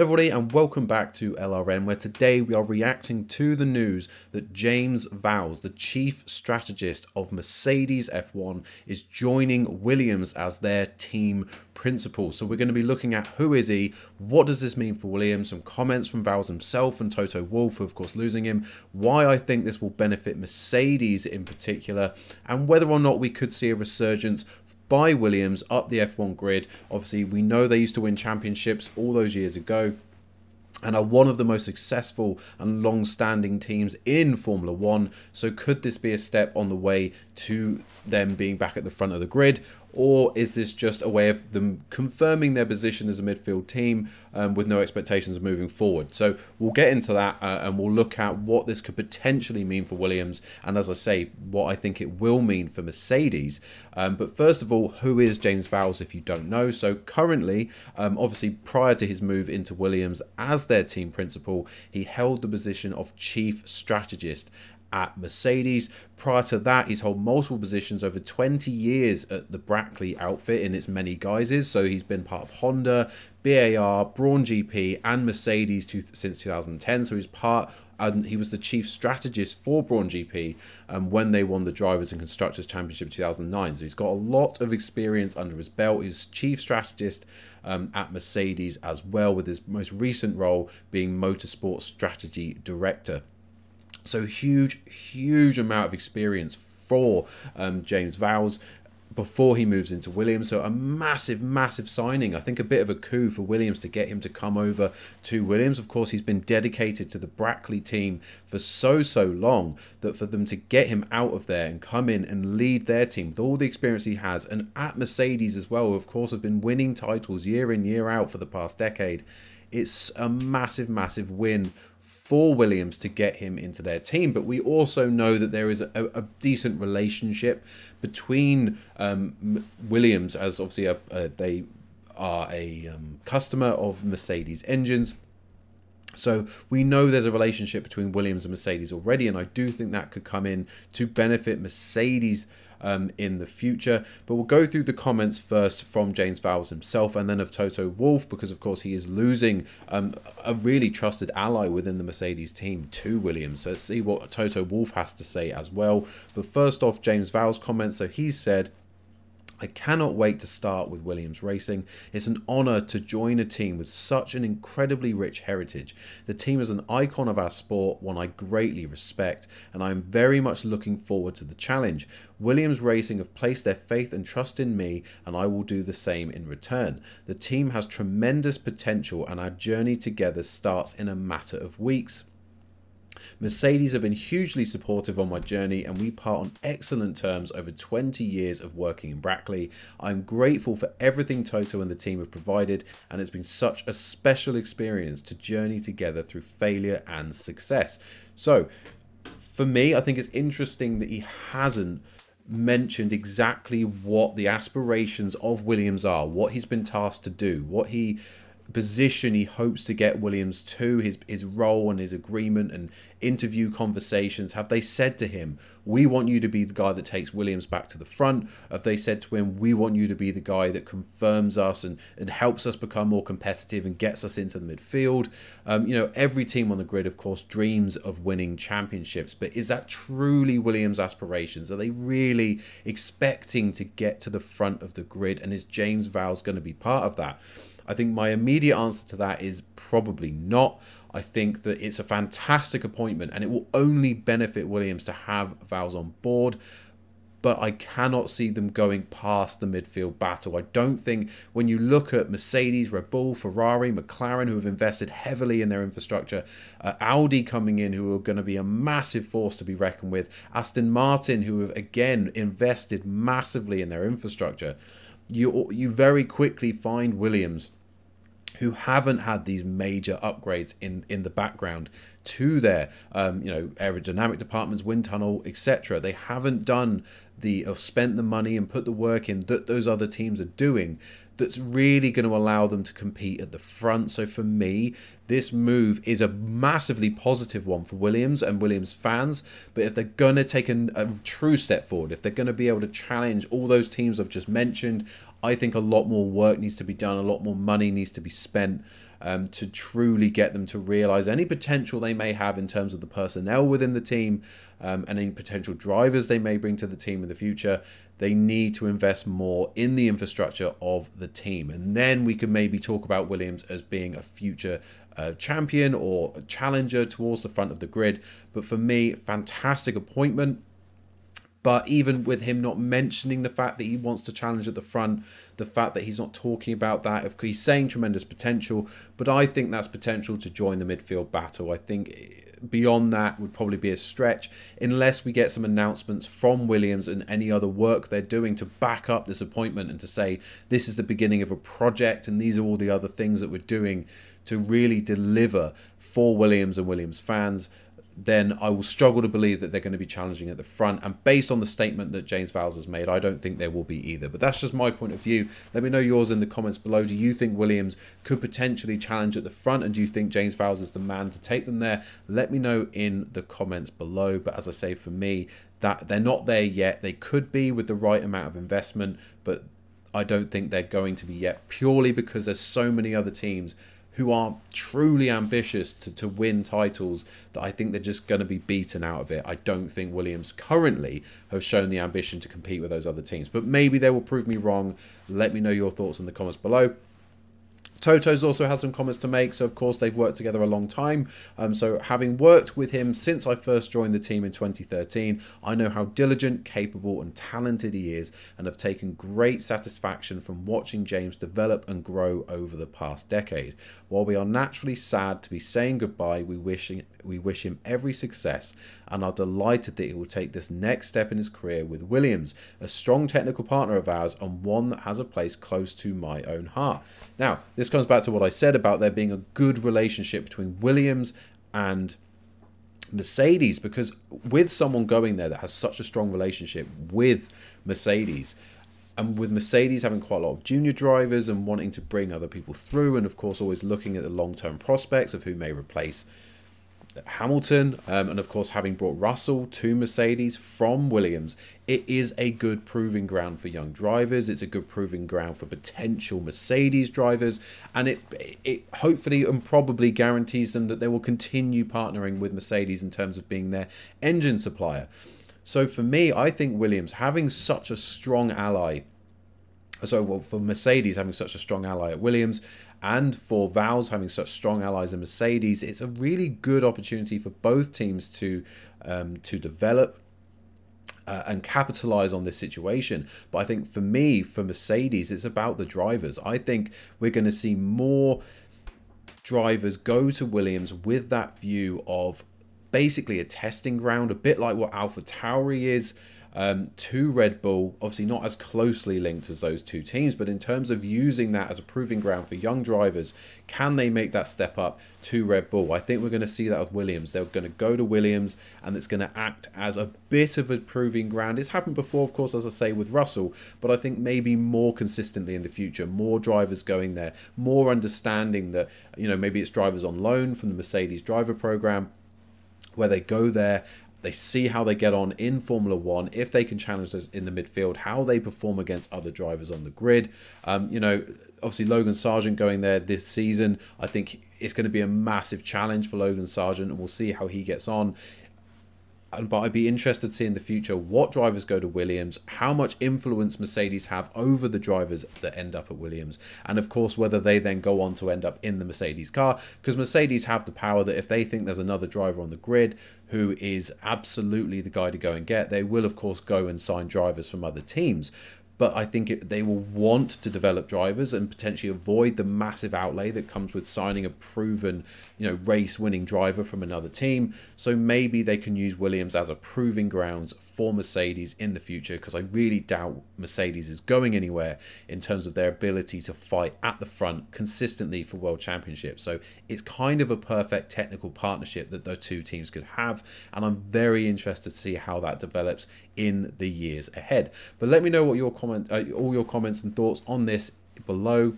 everybody, and welcome back to LRN, where today we are reacting to the news that James Vowles, the chief strategist of Mercedes F1, is joining Williams as their team principal. So we're going to be looking at who is he, what does this mean for Williams, some comments from Vowles himself and Toto Wolff, of course losing him, why I think this will benefit Mercedes in particular, and whether or not we could see a resurgence by Williams up the F1 grid. Obviously, we know they used to win championships all those years ago and are one of the most successful and long-standing teams in Formula One. So could this be a step on the way to them being back at the front of the grid? Or is this just a way of them confirming their position as a midfield team um, with no expectations of moving forward? So we'll get into that uh, and we'll look at what this could potentially mean for Williams. And as I say, what I think it will mean for Mercedes. Um, but first of all, who is James Vowles if you don't know? So currently, um, obviously prior to his move into Williams as their team principal, he held the position of chief strategist at Mercedes. Prior to that, he's held multiple positions over 20 years at the Brackley outfit in its many guises. So he's been part of Honda, BAR, Brawn GP, and Mercedes to, since 2010. So he's part and he was the chief strategist for Brawn GP um, when they won the Drivers and Constructors Championship 2009. So he's got a lot of experience under his belt. He's chief strategist um, at Mercedes as well, with his most recent role being Motorsport Strategy Director. So huge, huge amount of experience for um, James Vowles before he moves into Williams. So a massive, massive signing. I think a bit of a coup for Williams to get him to come over to Williams. Of course, he's been dedicated to the Brackley team for so, so long that for them to get him out of there and come in and lead their team with all the experience he has and at Mercedes as well, of course have been winning titles year in, year out for the past decade. It's a massive, massive win for Williams to get him into their team. But we also know that there is a, a decent relationship between um, Williams, as obviously a, a, they are a um, customer of Mercedes engines. So we know there's a relationship between Williams and Mercedes already, and I do think that could come in to benefit Mercedes um, in the future. But we'll go through the comments first from James Vowles himself and then of Toto Wolff because, of course, he is losing um, a really trusted ally within the Mercedes team to Williams. So let's see what Toto Wolff has to say as well. But first off, James Vowles comments. So he said, I cannot wait to start with Williams Racing. It's an honour to join a team with such an incredibly rich heritage. The team is an icon of our sport, one I greatly respect, and I am very much looking forward to the challenge. Williams Racing have placed their faith and trust in me, and I will do the same in return. The team has tremendous potential, and our journey together starts in a matter of weeks. Mercedes have been hugely supportive on my journey and we part on excellent terms over 20 years of working in Brackley. I'm grateful for everything Toto and the team have provided and it's been such a special experience to journey together through failure and success. So for me, I think it's interesting that he hasn't mentioned exactly what the aspirations of Williams are, what he's been tasked to do, what he position he hopes to get Williams to, his his role and his agreement and interview conversations? Have they said to him, "We want you to be the guy that takes Williams back to the front"? Have they said to him, "We want you to be the guy that confirms us and and helps us become more competitive and gets us into the midfield"? Um, you know, every team on the grid, of course, dreams of winning championships, but is that truly Williams' aspirations? Are they really expecting to get to the front of the grid? And is James Vowles going to be part of that? I think my immediate answer to that is probably not. I think that it's a fantastic appointment and it will only benefit Williams to have Vowles on board. But I cannot see them going past the midfield battle. I don't think when you look at Mercedes, Red Bull, Ferrari, McLaren, who have invested heavily in their infrastructure, uh, Audi coming in, who are going to be a massive force to be reckoned with, Aston Martin, who have again invested massively in their infrastructure, you you very quickly find Williams who haven't had these major upgrades in in the background to their um, you know aerodynamic departments, wind tunnel, etc. They haven't done the or spent the money and put the work in that those other teams are doing that's really going to allow them to compete at the front. So for me, this move is a massively positive one for Williams and Williams fans. But if they're going to take a, a true step forward, if they're going to be able to challenge all those teams I've just mentioned, I think a lot more work needs to be done, a lot more money needs to be spent. um, to truly get them to realize any potential they may have in terms of the personnel within the team um, and any potential drivers they may bring to the team in the future. They need to invest more in the infrastructure of the team. And then we can maybe talk about Williams as being a future uh, champion or a challenger towards the front of the grid. But for me, fantastic appointment. But even with him not mentioning the fact that he wants to challenge at the front, the fact that he's not talking about that, he's saying tremendous potential, but I think that's potential to join the midfield battle. I think beyond that would probably be a stretch unless we get some announcements from Williams and any other work they're doing to back up this appointment and to say this is the beginning of a project and these are all the other things that we're doing to really deliver for Williams and Williams fans then I will struggle to believe that they're going to be challenging at the front. And based on the statement that James Vowles has made, I don't think there will be either. But that's just my point of view. Let me know yours in the comments below. Do you think Williams could potentially challenge at the front? And do you think James Vowles is the man to take them there? Let me know in the comments below. But as I say, for me, that they're not there yet. They could be with the right amount of investment, but I don't think they're going to be yet purely because there's so many other teams who are truly ambitious to, to win titles that I think they're just going to be beaten out of it. I don't think Williams currently have shown the ambition to compete with those other teams, but maybe they will prove me wrong. Let me know your thoughts in the comments below. Toto's also has some comments to make. So, of course, they've worked together a long time. Um, so, having worked with him since I first joined the team in 2013, I know how diligent, capable, and talented he is, and have taken great satisfaction from watching James develop and grow over the past decade. While we are naturally sad to be saying goodbye, we wish we wish him every success and are delighted that he will take this next step in his career with Williams, a strong technical partner of ours and one that has a place close to my own heart. Now, this comes back to what I said about there being a good relationship between Williams and Mercedes because with someone going there that has such a strong relationship with Mercedes, and with Mercedes having quite a lot of junior drivers and wanting to bring other people through, and of course, always looking at the long term prospects of who may replace Hamilton, um, and of course, having brought Russell to Mercedes from Williams, it is a good proving ground for young drivers. It's a good proving ground for potential Mercedes drivers, and it it hopefully and probably guarantees them that they will continue partnering with Mercedes in terms of being their engine supplier. So for me, I think Williams having such a strong ally so well, for Mercedes having such a strong ally at Williams and for Vowles having such strong allies in Mercedes, it's a really good opportunity for both teams to um, to develop uh, and capitalize on this situation. But I think for me, for Mercedes, it's about the drivers. I think we're going to see more drivers go to Williams with that view of basically a testing ground, a bit like what Alpha Tauri is um, to Red Bull. Obviously, not as closely linked as those two teams, but in terms of using that as a proving ground for young drivers, can they make that step up to Red Bull? I think we're going to see that with Williams. They're going to go to Williams, and it's going to act as a bit of a proving ground. It's happened before, of course, as I say, with Russell, but I think maybe more consistently in the future, more drivers going there, more understanding that, you know, maybe it's drivers on loan from the Mercedes driver program where they go there they see how they get on in Formula One, if they can challenge those in the midfield, how they perform against other drivers on the grid. Um, you know, obviously Logan Sargeant going there this season, I think it's going to be a massive challenge for Logan Sargeant, and we'll see how he gets on but I'd be interested to see in the future what drivers go to Williams, how much influence Mercedes have over the drivers that end up at Williams, and of course whether they then go on to end up in the Mercedes car, because Mercedes have the power that if they think there's another driver on the grid who is absolutely the guy to go and get, they will of course go and sign drivers from other teams but I think it, they will want to develop drivers and potentially avoid the massive outlay that comes with signing a proven, you know, race-winning driver from another team. So maybe they can use Williams as a proving grounds for Mercedes in the future because I really doubt Mercedes is going anywhere in terms of their ability to fight at the front consistently for world championships. So it's kind of a perfect technical partnership that the two teams could have, and I'm very interested to see how that develops in the years ahead. But let me know what your comment, uh, all your comments and thoughts on this below.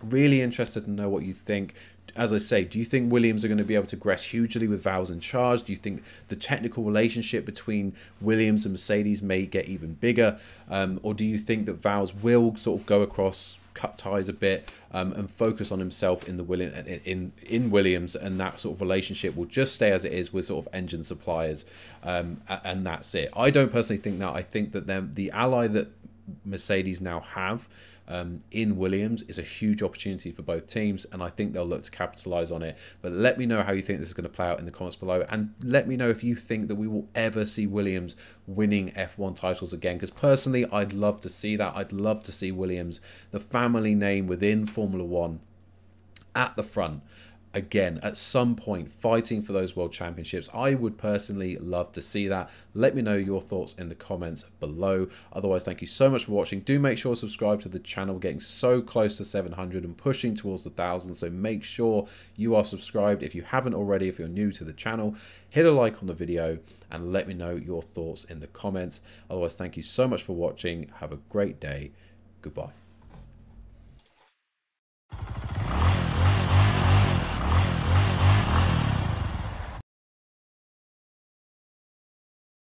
Really interested to know what you think as I say, do you think Williams are going to be able to progress hugely with Vowles in charge? Do you think the technical relationship between Williams and Mercedes may get even bigger? Um, or do you think that Vowles will sort of go across cut ties a bit um, and focus on himself in the William in in Williams, and that sort of relationship will just stay as it is with sort of engine suppliers, um, and that's it. I don't personally think that. I think that the ally that Mercedes now have um, in Williams is a huge opportunity for both teams, and I think they'll look to capitalise on it. But let me know how you think this is going to play out in the comments below, and let me know if you think that we will ever see Williams winning F1 titles again. Because personally, I'd love to see that. I'd love to see Williams, the family name within Formula One, at the front again at some point fighting for those world championships. I would personally love to see that. Let me know your thoughts in the comments below. Otherwise thank you so much for watching. Do make sure to subscribe to the channel. We're getting so close to 700 and pushing towards the thousand so make sure you are subscribed if you haven't already if you're new to the channel. Hit a like on the video and let me know your thoughts in the comments. Otherwise thank you so much for watching. Have a great day. Goodbye